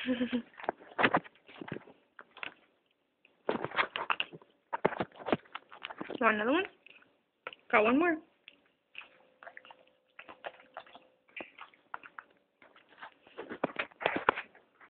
Want another one? Got one more.